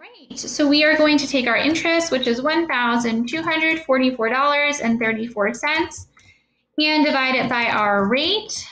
right, so we are going to take our interest, which is $1,244.34, and divide it by our rate.